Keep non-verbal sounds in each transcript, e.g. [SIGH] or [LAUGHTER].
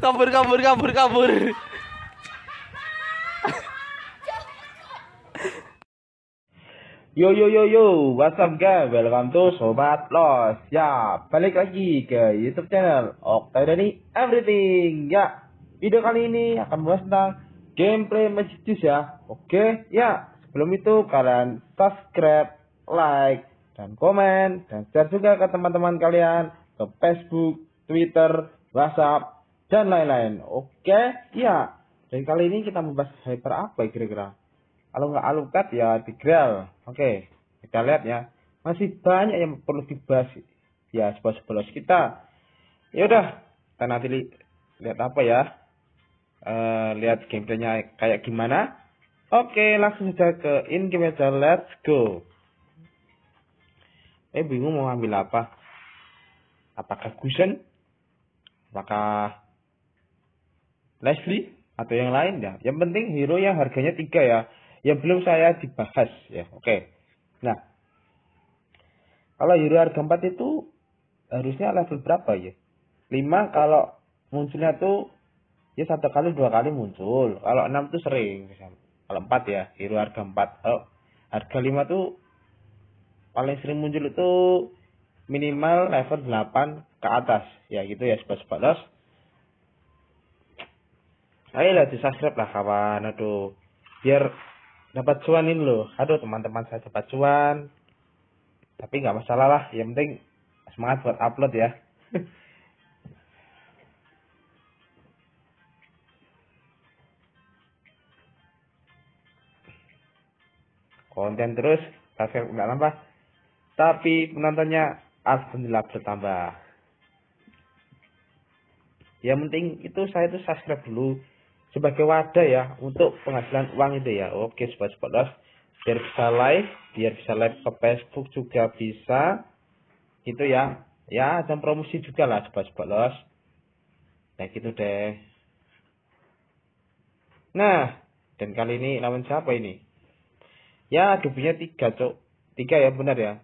kabur kabur kabur kabur Yo yo yo yo, what's up guys? Welcome to Sobat Los. Ya, balik lagi ke YouTube channel Oktay Dani Everything. Ya, video kali ini akan membahas tentang gameplay Magic Juice ya. Oke, ya. Sebelum itu kalian subscribe, like, dan komen dan share juga ke teman-teman kalian ke Facebook, Twitter, WhatsApp, dan lain-lain. Oke, ya. Dan kali ini kita membahas hyper apa ya kira-kira? Kalau nggak alukat ya digrel. Oke, kita lihat ya. Masih banyak yang perlu dibahas ya sebelah-sebelah kita. Ya udah, kita nanti li lihat apa ya. Uh, lihat gameplaynya kayak gimana. Oke, langsung saja ke in game aja. Let's go. Eh bingung mau ambil apa? Apakah Gusen? Apakah Leslie atau yang lain ya? Yang penting hero yang harganya tiga ya yang belum saya dibahas ya. Oke. Nah, kalau hero harga 4 itu harusnya level berapa ya? 5 kalau munculnya tuh ya satu kali dua kali muncul. Kalau 6 tuh sering. Kalau 4 ya, hero harga 4. Kalau harga 5 tuh paling sering muncul itu minimal level 8 ke atas. Ya gitu ya, sebab-sebab Ayolah di subscribe lah kawan, aduh. Biar dapat cuan ini loh. Aduh teman-teman saya dapat cuan. Tapi nggak masalah lah yang penting semangat buat upload ya. [LAUGHS] Konten terus subscribe nggak nambah. Tapi penontonnya alhamdulillah bertambah yang penting itu saya tuh subscribe dulu sebagai wadah ya untuk penghasilan uang itu ya. Oke, sobat sobat biar bisa live, biar bisa live ke Facebook juga bisa. Gitu ya. Ya, dan promosi juga lah sobat sobat los. Nah, gitu deh. Nah, dan kali ini lawan siapa ini? Ya, dubinya tiga, cok. Tiga ya, benar ya.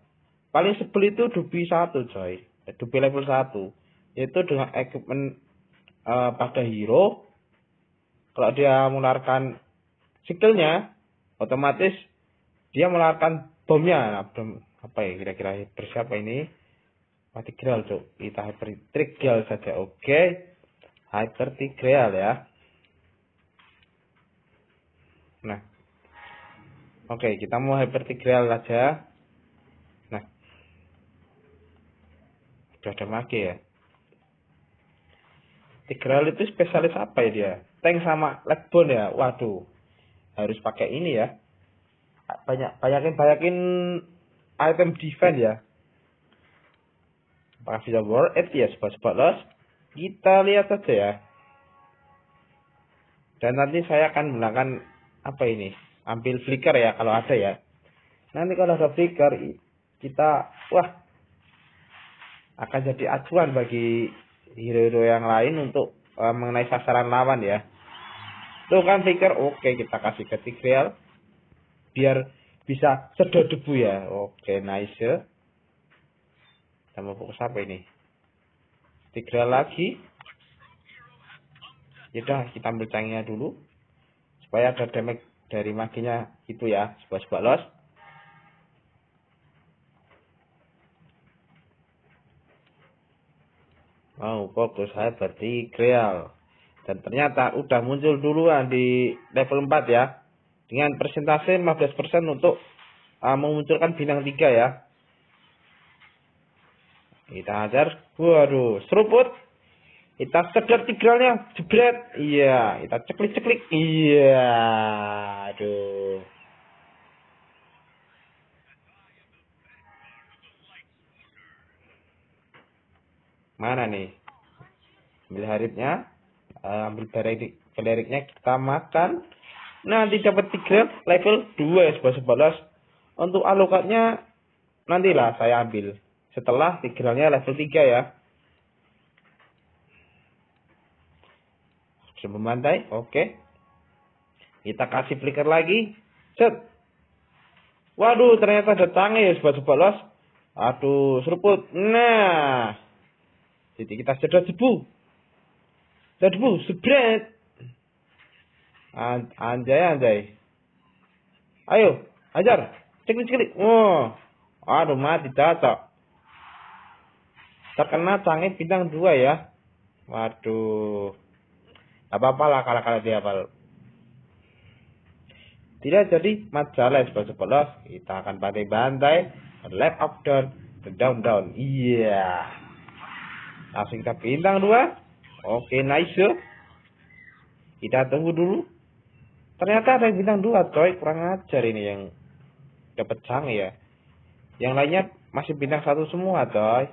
Paling sebel itu dubi satu, coy. Dubi level satu. Yaitu dengan equipment uh, pada hero. Kalau dia mengeluarkan skillnya otomatis dia mengeluarkan bomnya. Bom apa ya kira-kira bersiapa ini? Mati gral cok kita hyper trigel saja oke. Okay. hyper tigreal ya. Nah. Oke okay, kita mau hyper tigreal saja nah. Sudah ada maki ya Tigreal itu spesialis apa ya dia? Tank sama legbone ya? Waduh. Harus pakai ini ya. Banyak banyakin banyakin item defense ya. Apakah bisa worth it? Ya sebab-sebab los kita lihat saja ya. Dan nanti saya akan menggunakan apa ini? Ambil flicker ya kalau ada ya. Nanti kalau ada flicker kita wah akan jadi acuan bagi hero-hero yang lain untuk uh, mengenai sasaran lawan ya Tuh kan pikir oke okay, kita kasih ke Tigreal biar bisa sedot debu ya. Oke, okay, nice. Kita mau fokus apa ini? Tigreal lagi. Yaudah kita ambil canggihnya dulu. Supaya ada damage dari maginya itu ya. Sebuah-sebuah los. Mau fokus Tigreal. Dan ternyata udah muncul duluan di level 4 ya. Dengan persentase 15% untuk uh, memunculkan bintang 3 ya. Kita ajar. Waduh, seruput. Kita sedot tigralnya, jebret. Iya, kita ceklik-ceklik. Iya, aduh. Mana nih? Ambil haripnya uh, ambil berik beleriknya kita makan. Nanti dapat tiga level 2 sebelas untuk alokatnya nantilah saya ambil. Setelah tigralnya level 3 ya. Sebelum bantai oke. Okay. kita kasih flicker lagi. Set. Waduh ternyata ada tangis sebelas. Aduh seruput. Nah Jadi kita sedot jebu. Sedot jebu, sebret. An anjay, anjay. Ayo, ajar. Ceklik-ceklik. Oh. Aduh, mati cocok. Terkena canggih bintang dua ya. Waduh. Apa-apa lah kalau-kalau dia. Tidak jadi masalah sebelas Kita akan bantai-bantai. Left up down. Down down. Iya. Langsung kita bintang dua. Oke, nice. Kita tunggu dulu. Ternyata ada yang bintang dua, coy. Kurang ajar ini yang dapat canggih ya. Yang lainnya masih bintang satu semua, coy.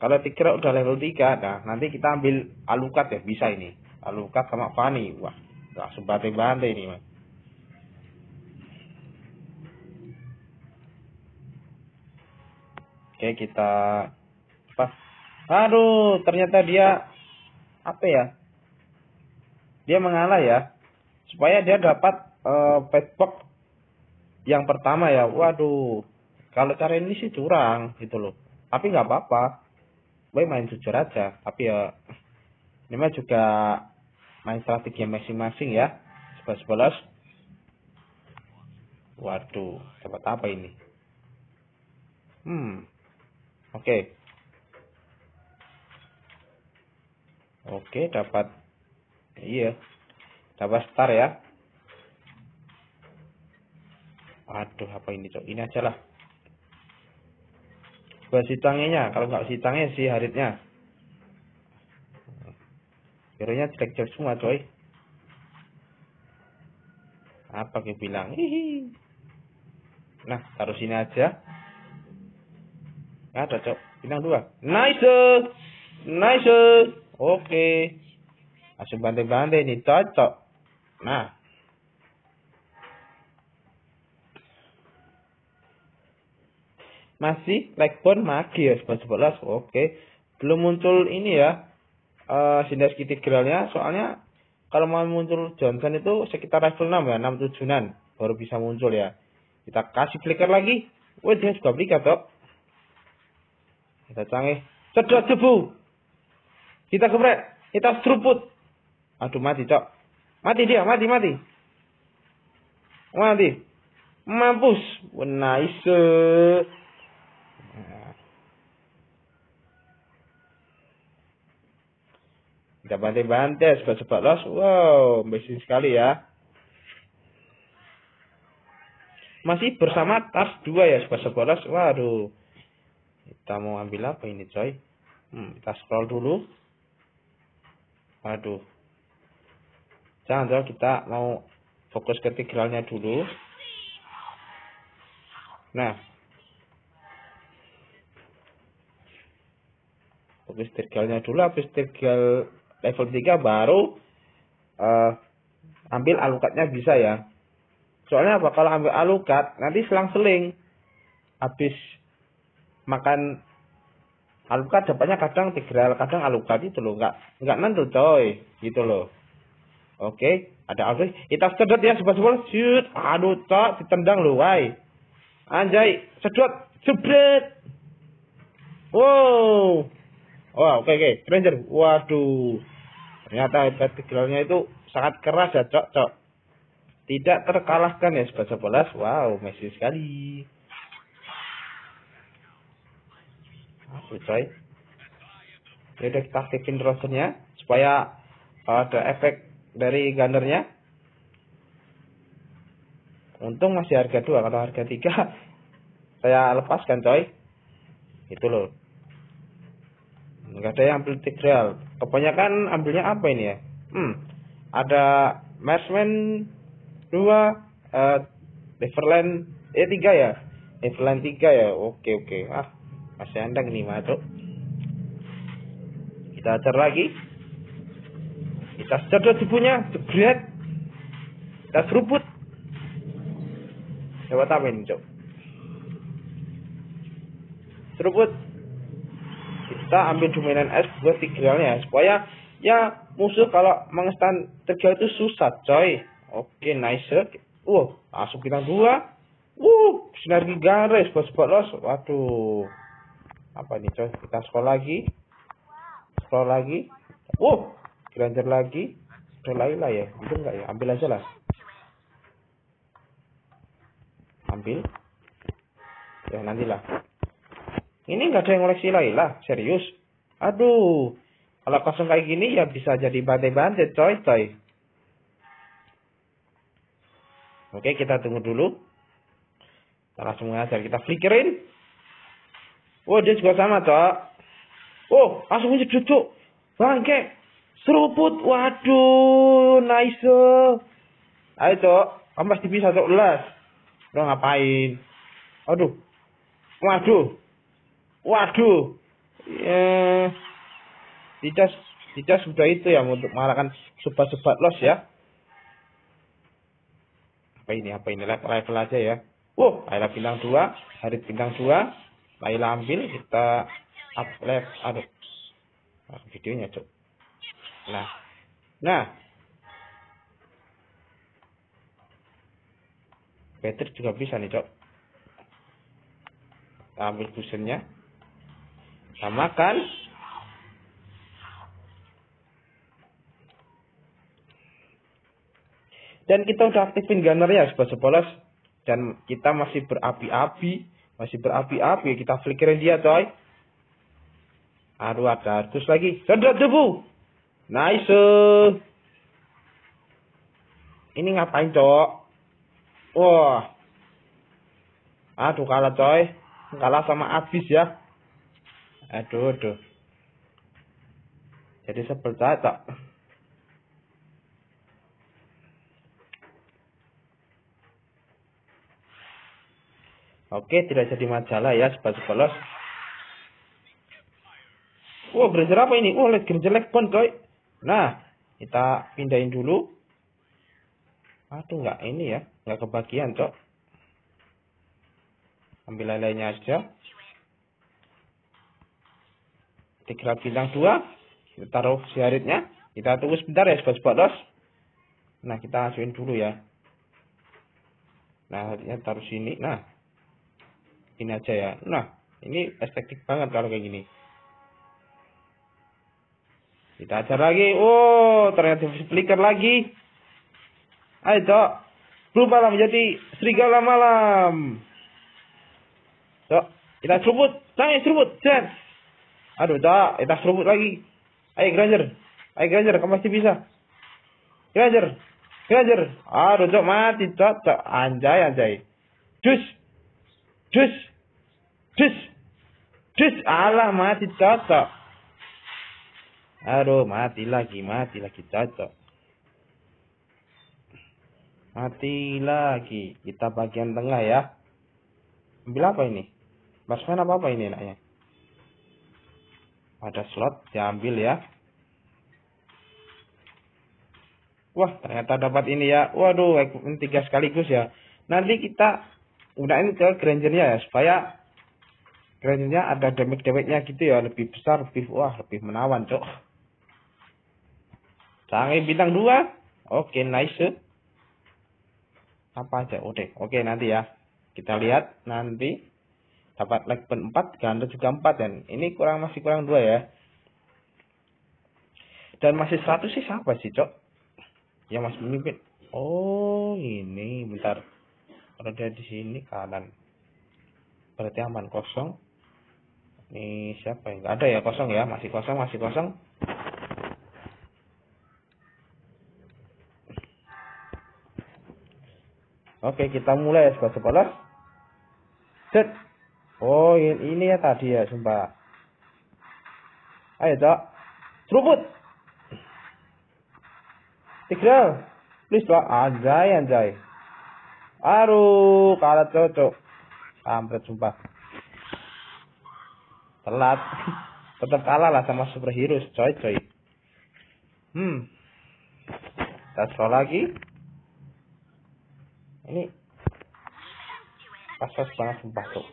Kalau dikira udah level 3, nah nanti kita ambil alukat ya, bisa ini. Alukat sama Fani. Wah, langsung bantai-bantai ini, Mas. Oke, kita pas. Aduh, ternyata dia apa ya? Dia mengalah ya. Supaya dia dapat uh, petbox yang pertama ya. Waduh. Kalau cara ini sih curang gitu loh. Tapi nggak apa-apa gue main jujur aja tapi ya ini mah juga main strategi masing-masing ya sebelas sebelas waduh dapat apa ini hmm oke. Okay. oke okay, dapat iya dapat star ya. Waduh apa ini cok? Ini aja lah. Buat si tangnya kalau nggak si tangnya si haritnya. Hero jelek jelek semua coy. Apa gue bilang? Hihi. Nah taruh sini aja ada cok bintang dua nice nice oke okay. langsung bantai-bantai ini cocok nah Masih Blackburn Magi ya 11 Oke. Belum muncul ini ya. Uh, Sindas Kitigralnya soalnya kalau mau muncul Johnson itu sekitar level 6 ya, 6 tujuan baru bisa muncul ya. Kita kasih flicker lagi. Wah, dia juga flicker, Dok. Kita canggih. Sedot debu. Kita kepret. Kita seruput. Aduh, mati, Cok. Mati dia, mati, mati. Mati. Mampus. Nice. Kita bantai-bantai sebab-sebab los. Wow, amazing sekali ya. Masih bersama tas dua ya sebab-sebab los. Waduh. Kita mau ambil apa ini coy? Hmm, kita scroll dulu. Waduh. Jangan coy, kita mau fokus ke tigralnya dulu. Nah. Fokus tigralnya dulu, habis tigral level 3 baru uh, ambil alukatnya bisa ya. Soalnya apa? Kalau ambil alukat nanti selang-seling habis makan alukat dapatnya kadang tigral, kadang alukat itu loh, nggak nggak nentu coy, gitu loh. Oke, ada apa? Kita sedot ya sebab-sebab, shoot, aduh cok, ditendang loh, wai. Anjay, sedot, jebret. Wow. Oh, oke okay, oke, okay. Ranger. Waduh. Ternyata backgroundnya itu sangat keras ya cok cok. Tidak terkalahkan ya sebelas. Wow, Messi sekali. Coy. Ya udah kita aktifin rosternya supaya ada efek dari gunnernya. Untung masih harga dua kalau harga tiga [LAUGHS] saya lepaskan coy. Itu loh. Enggak ada yang ambil tigreal. Kebanyakan ambilnya apa ini ya? Hmm, ada Marsman 2, uh, Neverland eh 3 ya? Neverland 3 ya? Oke oke. Ah, masih andang nih masuk. Kita ajar lagi. Kita sedot tubuhnya, jebret. Kita seruput. Coba tamin, cok. Seruput kita ambil dominan S buat tigralnya supaya ya musuh kalau mengestan tigral itu susah coy oke nice uh langsung kita dua Uh, sinergi garis, bos bolos. Waduh. Apa ini coy? Kita scroll lagi. Scroll lagi. Uh, Granger lagi. Udah Laila ya? Itu enggak ya? Ambil aja lah. Ambil. Ya nantilah. Ini enggak ada yang koleksi Laila, serius. Aduh. Kalau kosong kayak gini ya bisa jadi bantai-bantai coy coy. Oke, kita tunggu dulu. Kita langsung mengajar. Kita flickerin. Oh, dia juga sama, Cok. Oh, langsung aja duduk. Bangke. Seruput. Waduh, nice. Ayo, Cok. Kamu pasti bisa, Cok. Las. Udah ngapain? Aduh. Waduh. Waduh. Ya. Tidak, tidak sudah itu ya untuk mengalahkan sobat-sobat los ya apa ini apa ini level, level aja ya wow Laila bintang dua Harit bintang dua Laila ambil kita up left aduh nah, videonya cok nah nah. Patrick juga bisa nih cok kita ambil busennya samakan Dan kita udah aktifin gunner ya sobat sepolos. Dan kita masih berapi-api. Masih berapi-api. Kita flickerin dia coy. Aduh ada terus lagi. Sedot debu. Nice. Ini ngapain cok? Wah. Aduh kalah coy. Kalah sama abis ya. Aduh aduh. Jadi sebel cok. Oke, tidak jadi majalah ya, sekolah. Wah, wow, Granger apa ini? Oh, lihat Granger leg pun, coy. Nah, kita pindahin dulu. Aduh, nggak ini ya. Nggak kebagian, cok. Ambil lainnya aja. Tiga bintang dua. Kita taruh si haritnya. Kita tunggu sebentar ya, sobat sekolah. Nah, kita asuhin dulu ya. Nah, taruh sini. Nah, ini aja ya. Nah ini estetik banget kalau kayak gini. Kita ajar lagi. Oh ternyata flicker lagi. Ayo cok berubahlah menjadi serigala malam. Cok kita seruput. Sangat seruput. Jen. Aduh cok kita seruput lagi. Ayo Granger. Ayo Granger kamu pasti bisa. Granger. Granger. Aduh cok mati cok cok anjay anjay. Jus. Jus Jus. Jus. Allah mati cocok. Aduh mati lagi. Mati lagi cocok. Mati lagi. Kita bagian tengah ya. Ambil apa ini? Basman apa apa ini enaknya? Ada slot. Diambil ya. Wah ternyata dapat ini ya. Waduh tiga sekaligus ya. Nanti kita gunain ke Grangernya ya. Supaya Kerennya ada damage-damage-nya gitu ya, lebih besar, lebih wah, lebih menawan, Cok. Canggih bintang 2. Oke, nice. Apa aja? Oke, oke nanti ya. Kita lihat nanti dapat leg 4, ganda juga 4 dan ini kurang masih kurang 2 ya. Dan masih 100 sih siapa sih, Cok? Yang masih memimpin. Oh, ini bentar. Dia di sini kanan. Berarti aman kosong. Ini siapa ya? Gak ada ya kosong ya, masih kosong, masih kosong. Oke, kita mulai ya sobat sekolah. Set. Oh, ini ya tadi ya, sumpah. Ayo, Cok. Seruput. Tigral. Please, Cok. Anjay, anjay. Aduh, kalah cocok. Kampret, sumpah telat. [LAUGHS] Tetap kalah lah sama superhero coy coy. Hmm. Kita scroll lagi. Ini. Pas-pas banget sumpah tuh.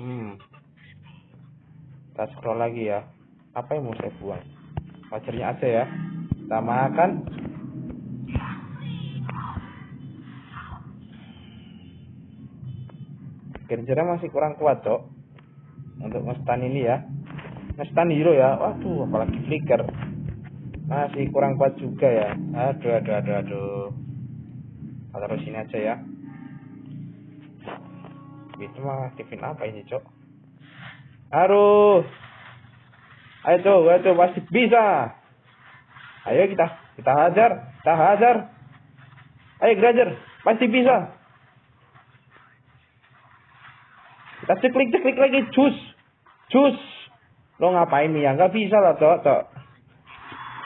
Hmm. Kita scroll lagi ya. Apa yang mau saya buang? Wajarnya aja ya. Kita makan Grangernya masih kurang kuat, Cok. Untuk ngestan ini ya. Ngestan hero ya. Waduh, apalagi flicker. Masih kurang kuat juga ya. Aduh, aduh, aduh, aduh. Kita taruh sini aja ya. Itu mah aktifin apa ini, Cok? Aduh. Ayo, Cok. Ayo, Cok. Pasti bisa. Ayo kita. Kita hajar. Kita hajar. Ayo, Granger. Pasti bisa. Kita ceklik ceklik lagi, cus, cus. Lo ngapain nih ya? Gak bisa lah, cok, cok.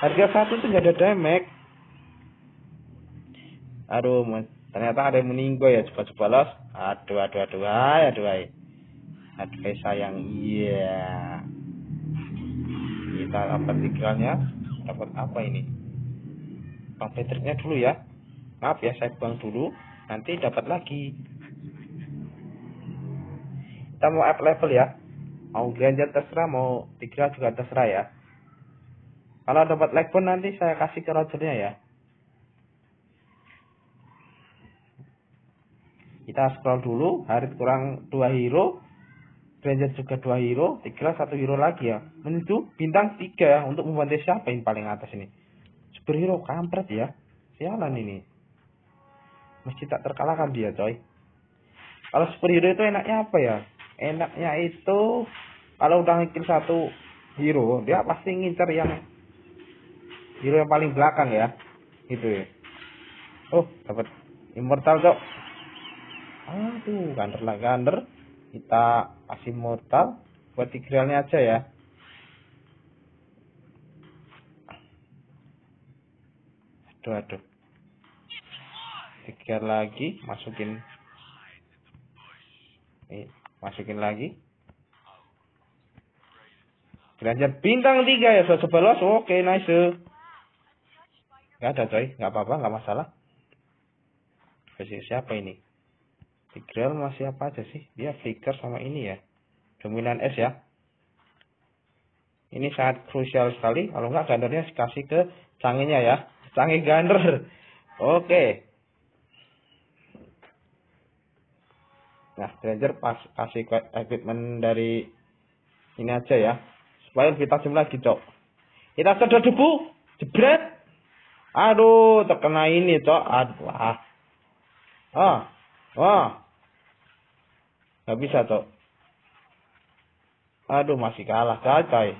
Harga satu tuh gak ada damage. Aduh, ternyata ada yang meninggal ya, coba-coba los. Aduh, aduh, aduh, aduh, ay. Aduh, ay, sayang, iya. Kita dapat tigalnya, dapat apa ini? Bang Patricknya dulu ya. Maaf ya, saya buang dulu. Nanti dapat lagi kita mau up level ya. Mau ganjar terserah mau tiga juga terserah ya. Kalau dapat lag pun nanti saya kasih ke rogernya ya. Kita scroll dulu hari kurang dua hero Ranger juga dua hero tiga satu hero lagi ya. Menuju bintang tiga ya untuk membantu siapa yang paling atas ini? Superhero kampret ya. Sialan ini. Mesti tak terkalahkan dia coy. Kalau superhero itu enaknya apa ya enaknya itu kalau udah ngikin satu hero dia pasti ngincer yang hero yang paling belakang ya. Gitu ya. Oh dapat immortal cok. Aduh gander lah gander. Kita kasih mortal buat tigralnya aja ya. Aduh aduh. Tiga lagi masukin masukin lagi. Belanja bintang tiga ya sebelas. Oke nice. Nggak ada coy. Nggak apa-apa nggak masalah. Versi siapa ini? Tigreal masih apa aja sih? Dia flicker sama ini ya. Dominan S ya. Ini sangat krusial sekali. Kalau nggak gandernya kasih ke canggihnya ya. Canggih gander. Oke Nah, Ranger pas kasih equipment dari ini aja ya. Supaya lebih tajam lagi, Cok. Kita sedot debu, jebret. Aduh, terkena ini, Cok. Aduh, ah. Ah. Ah. Gak bisa, Cok. Aduh, masih kalah, cacai.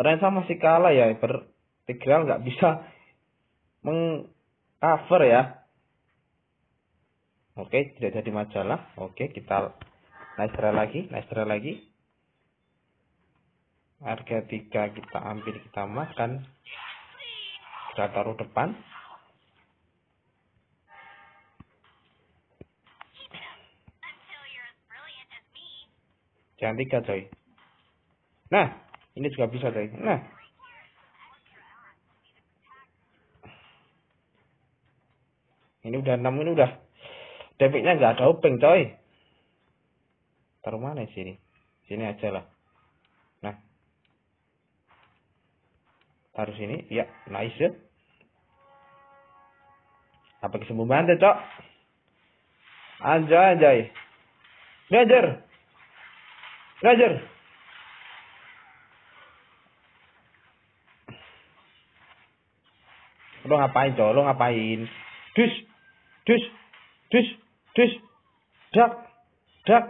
Ternyata masih kalah ya. Bertigal nggak bisa mengcover ya Oke, tidak jadi majalah. Oke, kita naik lagi, naik lagi. Harga tiga kita ambil, kita makan. Kita taruh depan. Jangan tiga coy. Nah, ini juga bisa coy. Nah. Ini udah enam ini udah Debitnya nggak ada upeng coy. Taruh mana sini? Sini aja lah. Nah. Taruh sini. Ya, nice ya. Apa kesembuhan deh, cok? Anjay, anjay. Ngajar. Ngajar. Lo ngapain, cok? Lo ngapain? Dus. Dus. Dus dus dak dak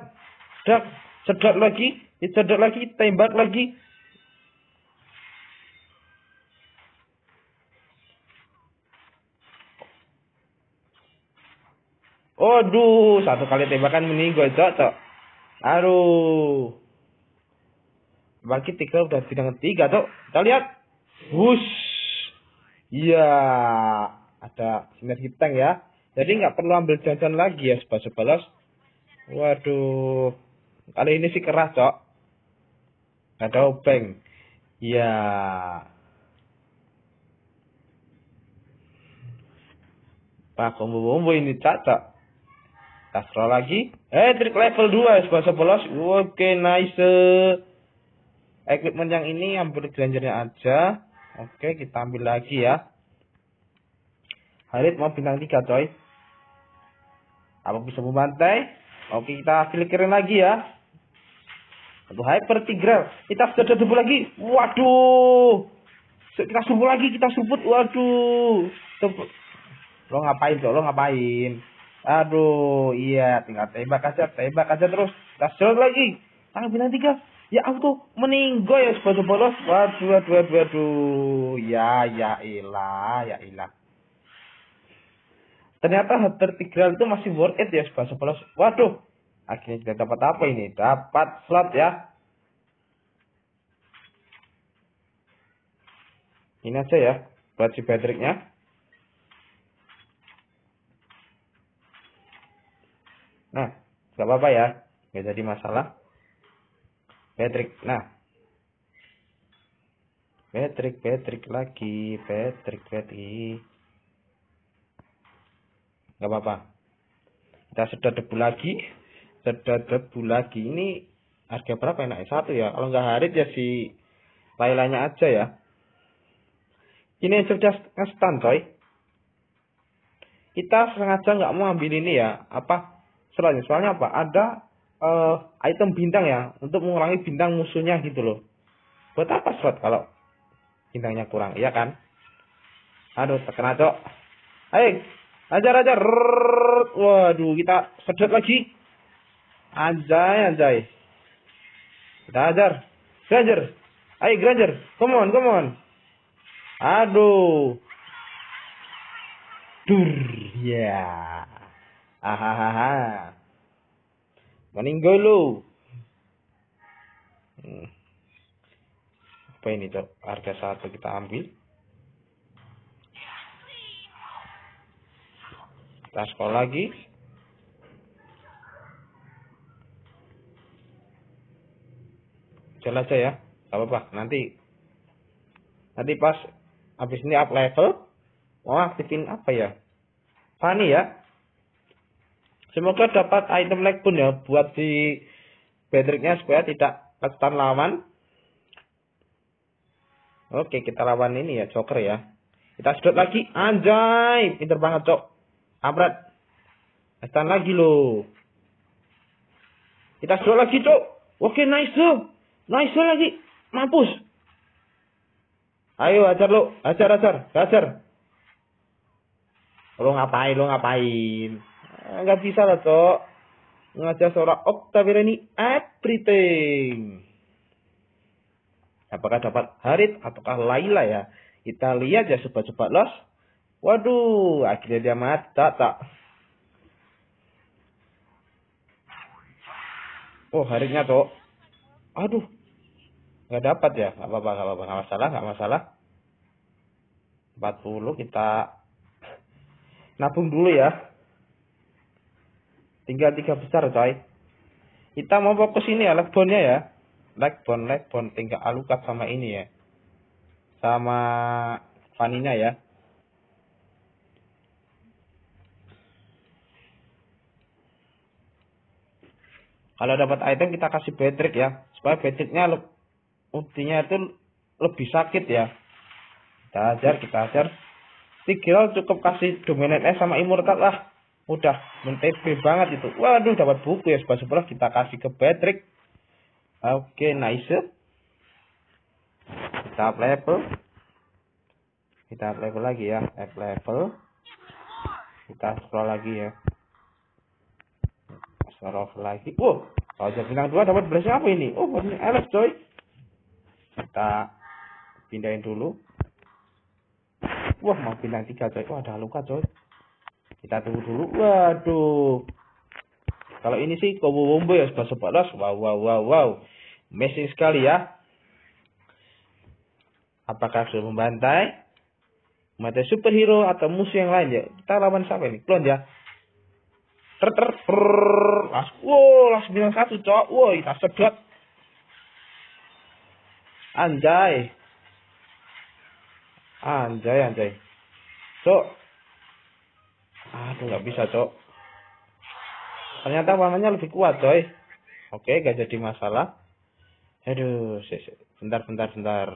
dak sedot lagi sedot lagi tembak lagi Aduh, satu kali tembakan meninggal, cok, cok. Aduh. Bangkit tiga udah bidang ketiga, cok. Kita lihat. Wush. Iya. Ada sinergi tank ya. Jadi nggak perlu ambil jajan lagi ya sebelas-sebelas. Waduh. Kali ini sih keras, Cok. Ada obeng. Ya. Pak bumbu-bumbu ini cacak. Kita lagi. Eh, trik level 2 ya sebelas-sebelas. Oke, nice. Equipment yang ini ambil grangernya aja. Oke, kita ambil lagi ya. Harit mau bintang 3, coy. Apa bisa membantai? Oke, kita flicker lagi ya. Satu hyper tigreal. Kita sudah debu lagi. Waduh. Kita subuh lagi, kita subut. Waduh. Lo ngapain, Cok? Lo ngapain? Aduh, iya, tinggal tembak aja, tembak aja terus. Kita shot lagi. Tanggal bintang tiga. Ya auto meninggal ya sebagai bolos. Waduh, waduh, waduh, waduh. Ya, ya ilah, ya ilah. Ternyata Hunter Tigreal itu masih worth it ya sebagai bolos. Waduh, akhirnya kita dapat apa ini? Dapat slot ya. Ini aja ya, buat si Patricknya. Nah, nggak apa-apa ya, nggak jadi masalah. Patrick, nah. Patrick, Patrick lagi, Patrick, Patrick. Nggak apa-apa. Kita sedot debu lagi, sedot debu lagi. Ini harga berapa enak? Satu ya. Kalau nggak harit ya si lain-lainnya aja ya. Ini yang cerdas ngestan coy. Kita sengaja nggak mau ambil ini ya. Apa? Soalnya, soalnya apa? Ada uh, item bintang ya untuk mengurangi bintang musuhnya gitu loh. Buat apa slot kalau bintangnya kurang, iya kan? Aduh, terkena cok. Ayo, ajar ajar. Waduh, kita sedot lagi. Anjay, anjay. Kita ajar. Granger. Ayo, Granger. Come on, come on. Aduh. Dur. Ya. Yeah. Hahaha. Meninggal lu. Hmm. Apa ini cok? Harga satu kita ambil. Kita sekolah lagi. Jalan aja ya. Gak apa-apa. Nanti nanti pas habis ini up level mau aktifin apa ya? Funny ya. Semoga dapat item lag pun ya buat si Bedricknya supaya tidak ketan lawan. Oke, kita lawan ini ya, Joker ya. Kita sedot lagi. Anjay, pinter banget, Cok. Abrat. Ketan lagi loh. Kita sedot lagi, Cok. Oke, nice. Nice lagi. Mampus. Ayo, ajar lo. Ajar, ajar. Ajar. Lo ngapain, lo ngapain. Enggak bisa lah, Cok. Ngajak seorang ini everything. Apakah dapat Harit ataukah Laila ya? Kita lihat ya cepat-cepat los. Waduh, akhirnya dia mati. Tak, tak. Oh, Haritnya, Cok. Aduh. Nggak dapat ya. Nggak apa-apa, nggak apa-apa. Nggak masalah, nggak masalah. 40 kita nabung dulu ya. Tinggal tiga besar coy. Kita mau fokus ini ya, legbonnya ya. Legbon, legbon. Tinggal alukat sama ini ya. Sama vaninya ya. Kalau dapat item kita kasih Patrick ya. Supaya Patricknya ultinya itu lebih sakit ya. Kita ajar, kita ajar. Tigreal cukup kasih dominant S sama immortal lah. Udah mentebe banget itu. Waduh dapat buku ya sebelah sebelah kita kasih ke Patrick. Oke nice. Kita up level. Kita up level lagi ya. Up level. Kita scroll lagi ya. Scroll lagi. Wow. Kalau jadi bintang dua dapat belas apa ini? Oh ini Alex coy. Kita pindahin dulu. Wah mau bintang tiga coy. Oh ada luka coy. Kita tunggu dulu. Waduh. Kalau ini sih combo wombo ya sebelas sebelas. Wow wow wow wow. Amazing sekali ya. Apakah sudah membantai? Mata superhero atau musuh yang lain ya? Kita lawan siapa ini? Klon ya. Ter ter. Las, wow, las bilang satu cowok. Wow, kita sedot. Anjay. Anjay, anjay. So, Aduh nggak bisa cok. Ternyata warnanya lebih kuat coy. Oke gak jadi masalah. Aduh, bentar bentar bentar.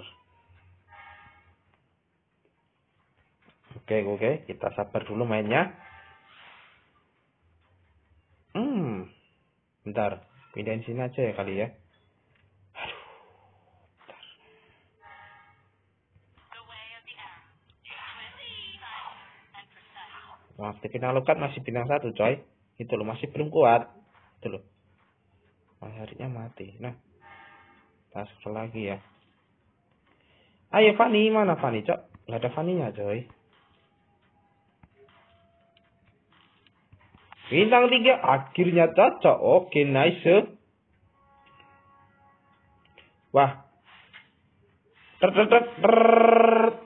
Oke oke kita sabar dulu mainnya. Bentar, pindahin sini aja ya kali ya. Waktu bintang lokat masih bintang satu coy. Itu loh masih belum kuat. Itu loh. Mataharinya mati. Nah. Kita lagi ya. Ayo Fanny, mana Fanny cok? Gak ada Fanny-nya coy. Bintang tiga akhirnya cocok. Oke, nice. Wah. Ter, ter, ter, ter.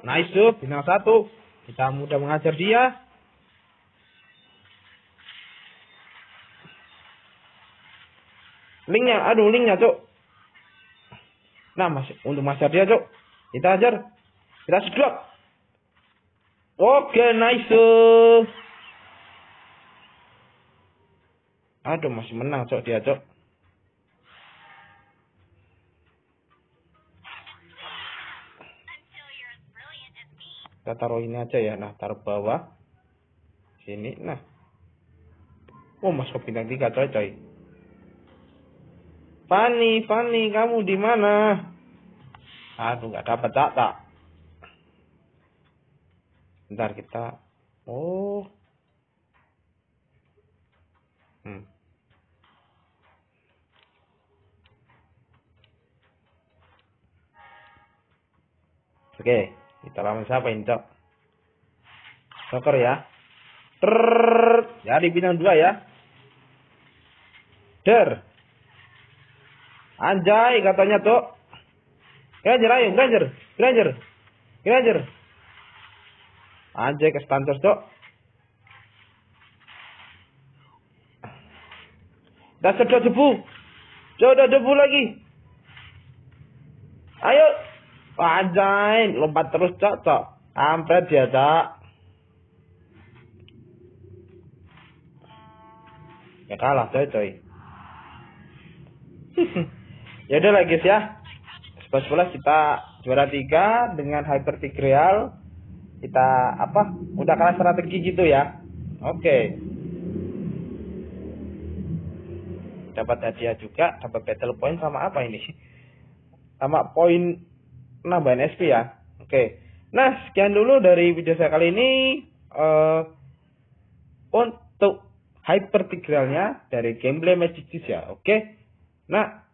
Nice. Bintang satu. Kita mudah mengajar dia. Linknya, aduh linknya cok. Nah, mas, untuk mas dia cok. Kita ajar. Kita sedot. Oke, nice. Aduh, masih menang cok dia cok. Kita taruh ini aja ya. Nah, taruh bawah. Sini. Nah. Oh, masuk bintang tiga coy coy. Fani, Fani, kamu di mana? Aduh, nggak dapat tak tak. Bentar kita. Oh. Hmm. Oke, kita lama siapa ini, Cok? Soccer ya. Trrrr, jadi bintang dua ya. Der. Anjay katanya tuh. Ganjer ayo, ganjer. Ganjer. Ganjer. Anjay ke stunter tuh. Dah sedot debu. Jodoh debu lagi. Ayo. Anjay, lompat terus cok cok. Ampret dia cok. Ya kalah coy coy. [LAUGHS] Ya udah lah guys ya. Sebelas sebelas kita juara tiga dengan hypertigreal. Kita apa? Udah kalah strategi gitu ya. Oke. Okay. Dapat hadiah juga, dapat battle point sama apa ini? Sama poin nambahin SP ya. Oke. Nah, sekian dulu dari video saya kali ini. Uh, untuk hypertigralnya dari gameplay Magic ya. Oke. Nah,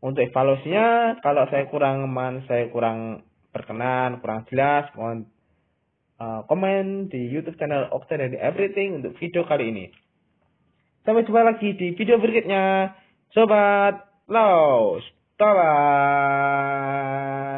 untuk evaluasinya, kalau saya kurang man, saya kurang berkenan, kurang jelas, mohon uh, komen di YouTube channel Okta dari Everything untuk video kali ini. Sampai jumpa lagi di video berikutnya. Sobat Los. Bye-bye.